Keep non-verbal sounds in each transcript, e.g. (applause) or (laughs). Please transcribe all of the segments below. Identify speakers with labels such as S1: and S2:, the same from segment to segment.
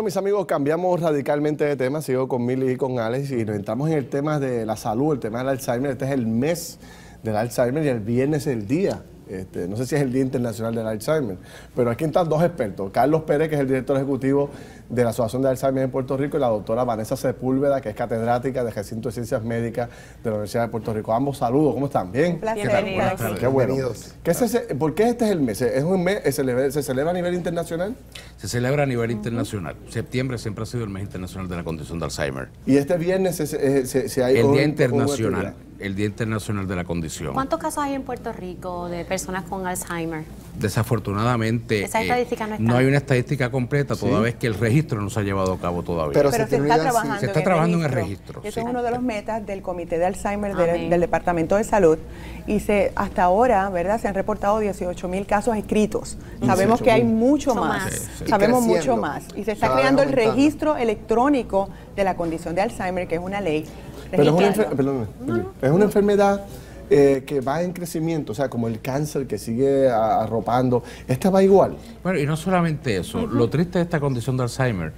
S1: Bueno, mis amigos, cambiamos radicalmente de tema. Sigo con Milly y con Alex y nos entramos en el tema de la salud, el tema del Alzheimer. Este es el mes del Alzheimer y el viernes es el día este, no sé si es el Día Internacional del Alzheimer, pero aquí están dos expertos. Carlos Pérez, que es el director ejecutivo de la Asociación de Alzheimer en Puerto Rico, y la doctora Vanessa Sepúlveda, que es catedrática de Recinto de Ciencias Médicas de la Universidad de Puerto Rico. Ambos saludos, ¿cómo están? ¿Bien?
S2: Un placer. Bienvenidos.
S1: Qué bueno. ¿Qué es ese, ¿Por qué este es el mes? ¿Es un mes, se celebra, se celebra a nivel internacional?
S3: Se celebra a nivel internacional. Septiembre siempre ha sido el mes internacional de la condición de Alzheimer.
S1: ¿Y este viernes se,
S3: hay El Día Internacional el Día Internacional de la Condición.
S2: ¿Cuántos casos hay en Puerto Rico de personas con Alzheimer?
S3: Desafortunadamente, eh, no, hay una estadística completa, toda vez que el registro no se ha llevado a cabo todavía.
S4: Pero, se, está trabajando,
S3: se está trabajando en el registro.
S4: Eso es uno de los metas del Comité de Alzheimer del, Departamento de Salud. Y se, hasta ahora, ¿verdad? Se han reportado 18 mil casos escritos. Sabemos que hay mucho más. Sabemos mucho más. Y se está creando el registro electrónico de la condición de Alzheimer, que es una ley
S1: pero es una, es una enfermedad eh, que va en crecimiento, o sea, como el cáncer que sigue arropando. ¿Esta va igual?
S3: Bueno, y no solamente eso. Lo triste de esta condición de Alzheimer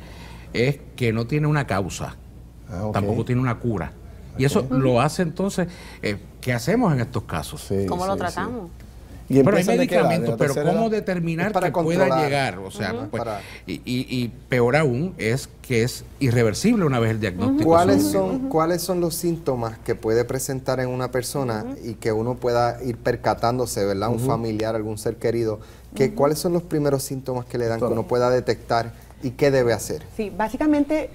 S3: es que no tiene una causa, ah, tampoco tiene una cura. Y eso lo hace entonces, eh, ¿qué hacemos en estos casos?
S2: ¿Cómo lo tratamos?
S3: Pero hay medicamentos, pero ¿cómo determinar que pueda llegar? O sea, pues, y, peor aún es que es irreversible una vez el diagnóstico.
S5: ¿Cuáles son, ¿cuáles son los síntomas que puede presentar en una persona y que uno pueda ir percatándose, ¿verdad? Un familiar, algún ser querido. Que, ¿Cuáles son los primeros síntomas que le dan que uno pueda detectar y qué debe hacer?
S4: Sí, básicamente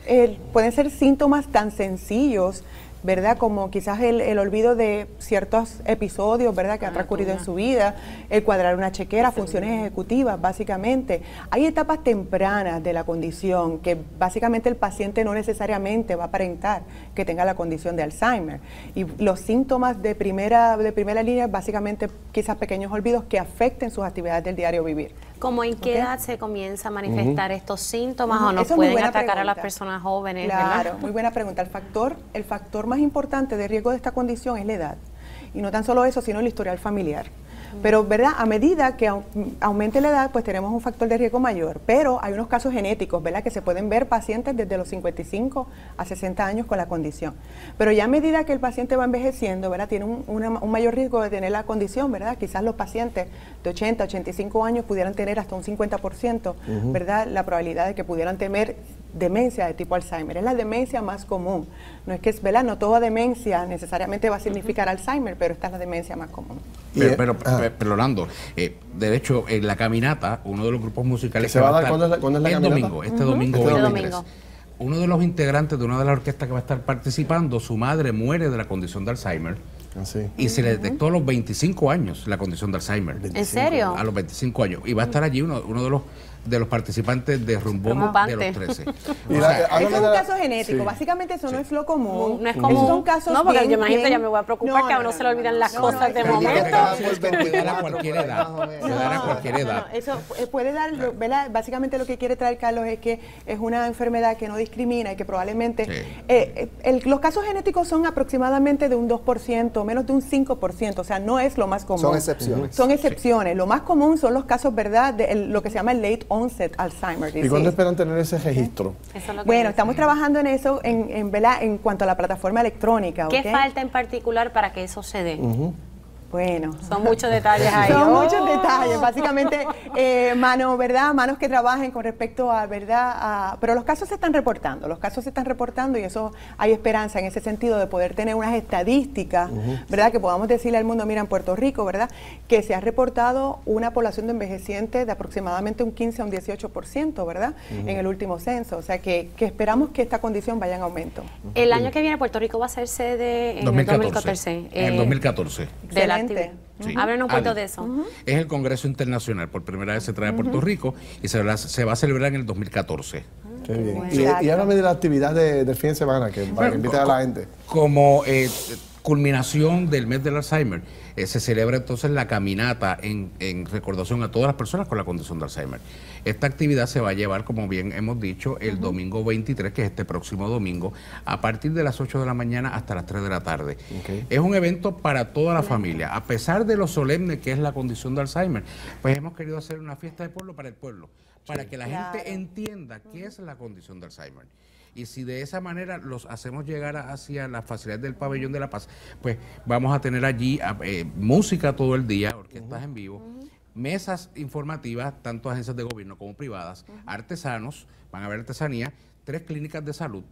S4: pueden ser síntomas tan sencillos ¿verdad? Como quizás el, olvido de ciertos episodios, ¿verdad? Que han ah, transcurrido en su vida, el cuadrar una chequera, funciones ejecutivas, básicamente. Hay etapas tempranas de la condición que básicamente el paciente no necesariamente va a aparentar que tenga la condición de Alzheimer. Y los síntomas de primera, de primera línea, básicamente quizás pequeños olvidos que afecten sus actividades del diario vivir.
S2: ¿Cómo en qué edad se comienza a manifestar estos síntomas o nos pueden atacar a las personas jóvenes?
S4: Claro, muy buena pregunta. El factor, el factor más importante de riesgo de esta condición es la edad. Y no tan solo eso, sino el historial familiar. Pero, ¿verdad? A medida que aumente la edad, pues tenemos un factor de riesgo mayor. Pero hay unos casos genéticos, ¿verdad? Que se pueden ver pacientes desde los 55 a 60 años con la condición. Pero ya a medida que el paciente va envejeciendo, ¿verdad? Tiene un, mayor riesgo de tener la condición, ¿verdad? Quizás los pacientes de 80, 85 años pudieran tener hasta un 50%, ¿verdad? La probabilidad de que pudieran tener demencia de tipo Alzheimer. Es la demencia más común. No es que es, ¿verdad? No toda demencia necesariamente va a significar Alzheimer, pero esta es la demencia más común.
S3: Pero, pero, eh, de hecho, en la caminata, uno de los grupos musicales se, va a dar, ¿cuándo es la, el domingo, este domingo, este domingo. Uno de los integrantes de una de las orquestas que va a estar participando, su madre muere de la condición de Alzheimer. Ah, y se le detectó a los 25 años la condición de Alzheimer.
S2: ¿En serio?
S3: A los 25 años. Y va a estar allí uno, uno de los de los participantes de Rumbón de los 13. (laughs)
S4: es un caso genético, básicamente eso no es lo común.
S2: No es común. Son casos no, porque yo imagino ya me voy a preocupar que a uno se le olvidan las cosas de momento.
S3: Puede dar a cualquier edad. Puede dar a cualquier edad.
S4: Eso eh, puede dar, Básicamente lo que quiere traer Carlos es que es una enfermedad que no discrimina y que probablemente... Eh, eh, los casos genéticos son aproximadamente de un 2%, menos de un 5%, o sea, no es lo más común.
S5: Son excepciones.
S4: Son excepciones. Lo más común son los casos, ¿verdad?, de lo que se llama el late onset
S1: ¿Y cuándo esperan tener ese registro?
S4: bueno, estamos trabajando en eso en, en, en cuanto a la plataforma electrónica.
S2: ¿Qué falta en particular para que eso se dé?
S4: Bueno.
S2: Son muchos detalles (laughs) ahí.
S4: Son muchos detalles. Básicamente, eh, manos, ¿verdad? Manos que trabajen con respecto a, ¿verdad? pero los casos se están reportando, los casos se están reportando y eso hay esperanza en ese sentido de poder tener unas estadísticas, ¿verdad? Que podamos decirle al mundo, mira, en Puerto Rico, ¿verdad? Que se ha reportado una población de envejecientes de aproximadamente un 15 a un 18%, ¿verdad? En el último censo. O sea, que, esperamos que esta condición vaya en aumento.
S2: El año que viene Puerto Rico va a ser sede en 2014.
S3: el 2014. en el 2014.
S2: De la Sí. un poquito de eso.
S3: Es el Congreso Internacional, por primera vez se trae a Puerto Rico y se, va a celebrar en el 2014.
S1: Qué bien. Y, háblame de la actividad del fin de semana, que, para que invite a la gente.
S3: Como eh, culminación del mes del Alzheimer, eh, se celebra entonces la caminata en, recordación a todas las personas con la condición de Alzheimer. Esta actividad se va a llevar, como bien hemos dicho, el domingo 23, que es este próximo domingo, a partir de las 8 de la mañana hasta las 3 de la tarde. Es un evento para toda la familia. A pesar de lo solemne que es la condición de Alzheimer, pues hemos querido hacer una fiesta de pueblo para el pueblo para que la gente entienda qué es la condición de Alzheimer. Y si de esa manera los hacemos llegar hacia la facilidad del pabellón de la paz, pues vamos a tener allí eh, música todo el día, orquestas en vivo, mesas informativas, tanto agencias de gobierno como privadas, artesanos, van a haber artesanía, tres clínicas de salud,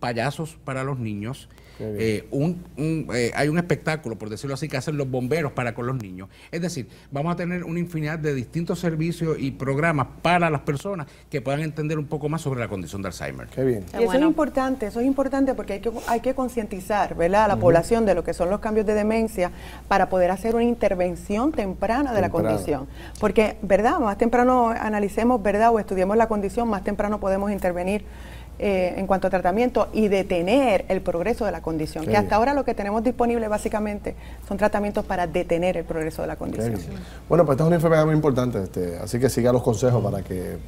S3: payasos para los niños. Eh, un, eh, hay un espectáculo, por decirlo así, que hacen los bomberos para con los niños. Es decir, vamos a tener una infinidad de distintos servicios y programas para las personas que puedan entender un poco más sobre la condición de Alzheimer.
S4: Qué bien. Y eso es importante, eso es importante porque hay que, hay que concientizar ¿verdad? a la población de lo que son los cambios de demencia para poder hacer una intervención temprana de la condición. Porque, ¿verdad? Más temprano analicemos, ¿verdad? O estudiemos la condición, más temprano podemos intervenir eh, en cuanto a tratamiento y detener el progreso de la condición. que hasta ahora lo que tenemos disponible básicamente son tratamientos para detener el progreso de la condición.
S1: Bueno, pues esta es una enfermedad muy importante, este, así que siga los consejos para que eh,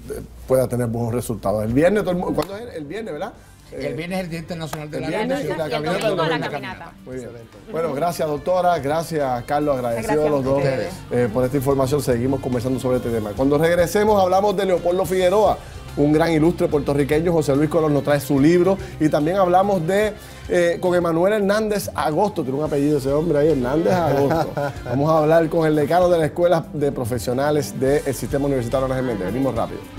S1: pueda tener buenos resultados. El viernes, todo el mundo, ¿cuándo es? El viernes, ¿verdad?
S3: El viernes es el Día Internacional de la,
S1: viernes y la caminata. la caminata. Muy bien. Bueno, gracias doctora, gracias Carlos, agradecido a los dos eh, por esta información. Seguimos conversando sobre este tema. Cuando regresemos hablamos de Leopoldo Figueroa un gran ilustre puertorriqueño, José Luis Colón nos trae su libro y también hablamos de eh, con Emanuel Hernández Agosto, tiene un apellido ese hombre ahí, Hernández Agosto. (laughs) Vamos a hablar con el decano de la Escuela de Profesionales del Sistema Universitario Nacional Venimos rápido.